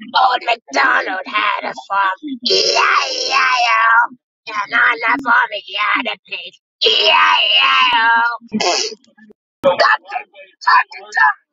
Old MacDonald had a farm, E-I-E-I-O. And on that farm he had a pig, E-I-E-I-O. Doctor, doctor, doctor.